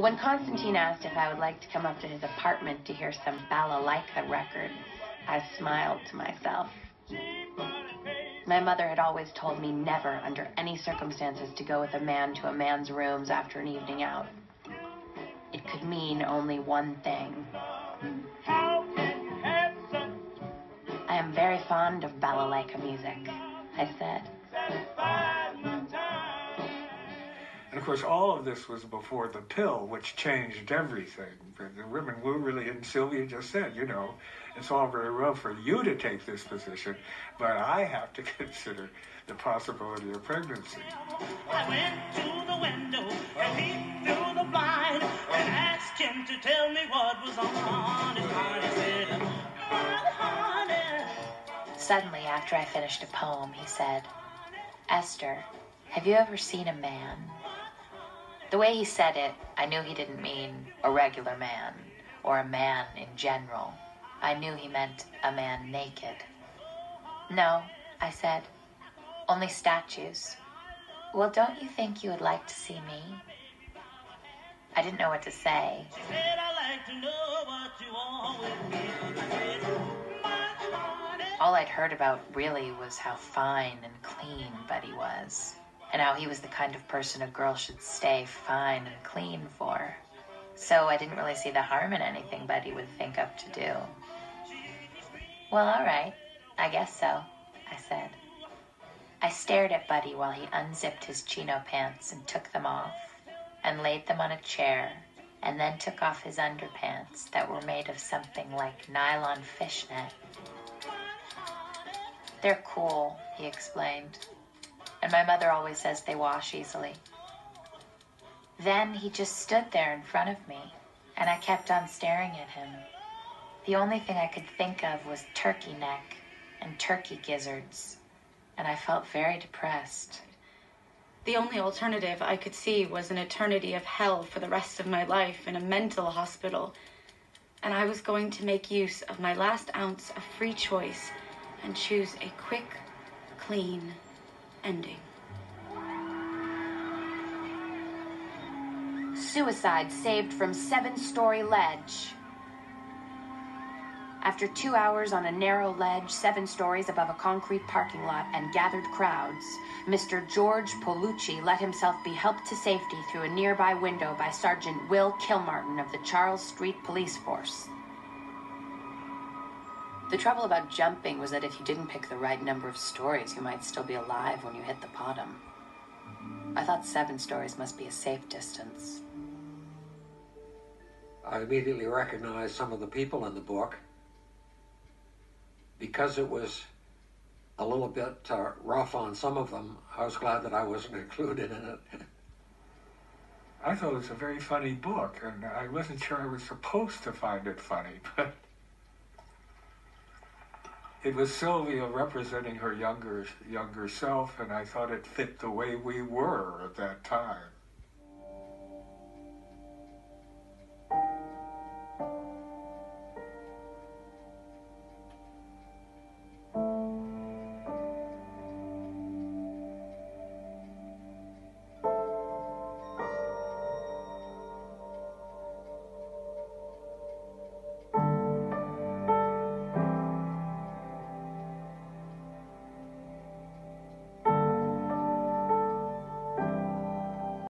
When Constantine asked if I would like to come up to his apartment to hear some balalaika records, I smiled to myself. My mother had always told me never, under any circumstances, to go with a man to a man's rooms after an evening out. It could mean only one thing. I am very fond of balalaika music, I said. And of course, all of this was before the pill, which changed everything. The women were really, and Sylvia just said, you know, it's all very well for you to take this position, but I have to consider the possibility of pregnancy. I went to the window and peeped through the blind and asked him to tell me what was on his mind. He said, "Honey, honey." Suddenly, after I finished a poem, he said, Esther, have you ever seen a man? The way he said it, I knew he didn't mean a regular man or a man in general. I knew he meant a man naked. No, I said, only statues. Well, don't you think you would like to see me? I didn't know what to say. All I'd heard about really was how fine and clean Buddy was, and how he was the kind of person a girl should stay fine and clean for. So I didn't really see the harm in anything Buddy would think up to do. Well, all right, I guess so, I said. I stared at Buddy while he unzipped his chino pants and took them off, and laid them on a chair, and then took off his underpants that were made of something like nylon fishnet. They're cool, he explained. And my mother always says they wash easily. Then he just stood there in front of me, and I kept on staring at him. The only thing I could think of was turkey neck and turkey gizzards, and I felt very depressed. The only alternative I could see was an eternity of hell for the rest of my life in a mental hospital. And I was going to make use of my last ounce of free choice and choose a quick, clean ending. Suicide saved from seven story ledge. After two hours on a narrow ledge, seven stories above a concrete parking lot and gathered crowds, Mr. George Polucci let himself be helped to safety through a nearby window by Sergeant Will Kilmartin of the Charles Street Police Force. The trouble about jumping was that if you didn't pick the right number of stories, you might still be alive when you hit the bottom. I thought seven stories must be a safe distance. I immediately recognized some of the people in the book. Because it was a little bit uh, rough on some of them, I was glad that I wasn't included in it. I thought it was a very funny book, and I wasn't sure I was supposed to find it funny, but it was Sylvia representing her younger younger self, and I thought it fit the way we were at that time.